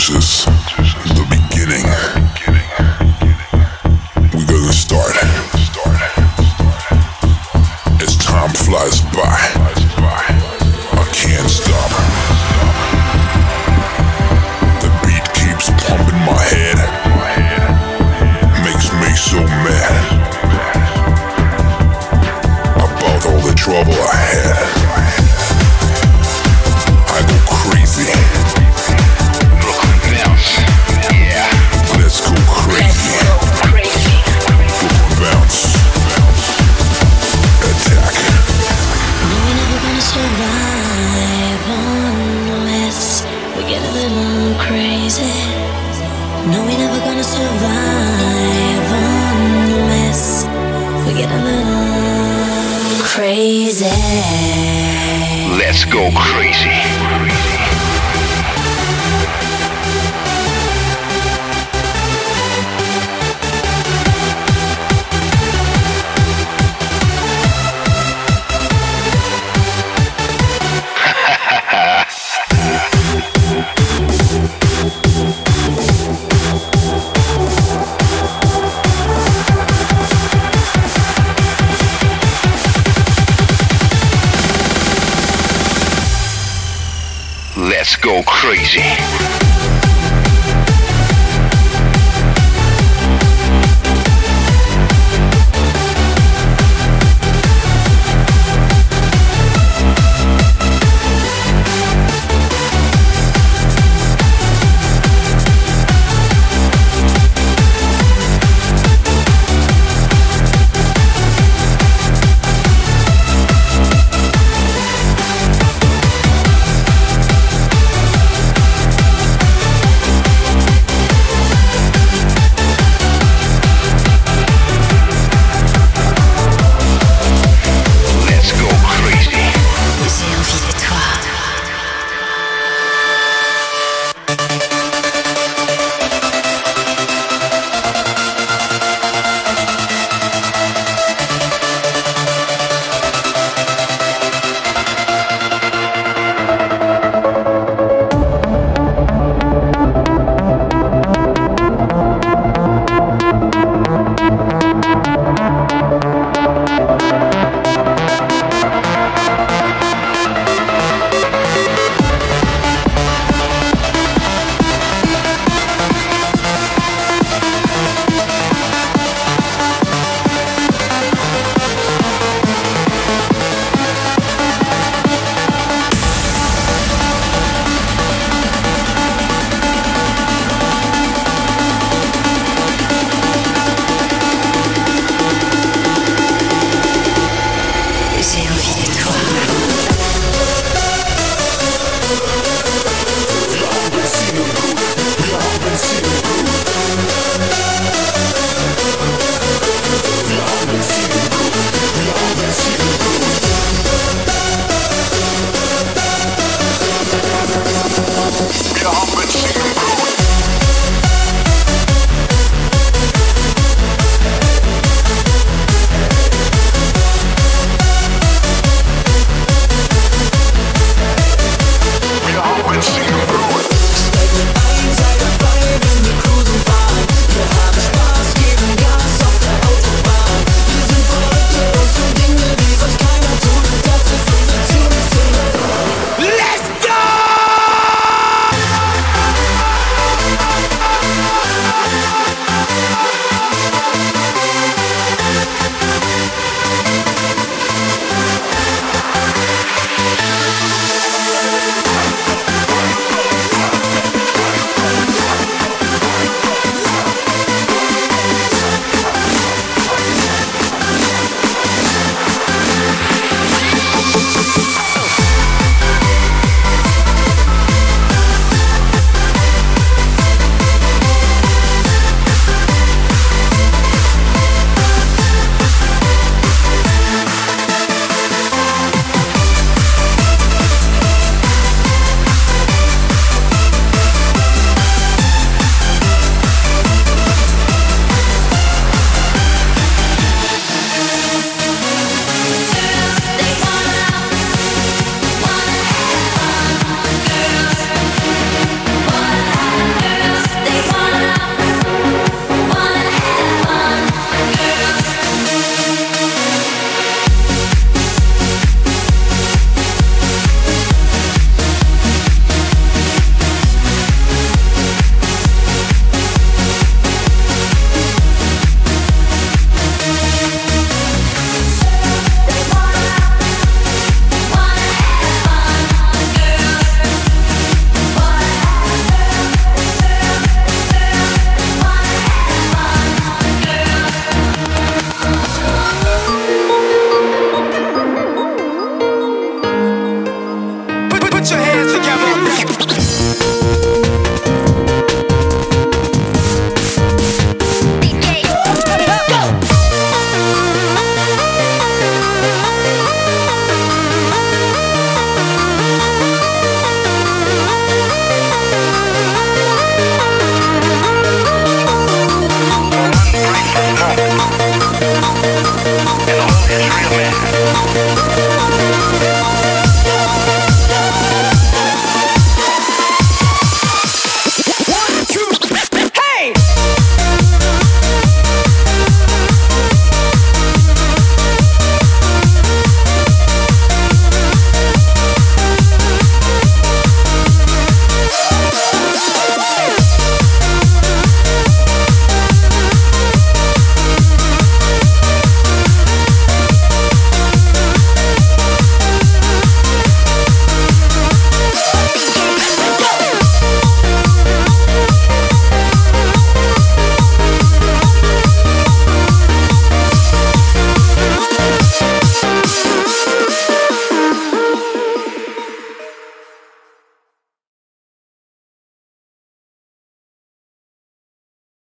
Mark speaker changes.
Speaker 1: Is the beginning. We're gonna start. As time flies by, I can't stop. The beat keeps pumping my head, makes me so mad about all the trouble I had.
Speaker 2: Get a little crazy.
Speaker 3: Let's go crazy. Go crazy.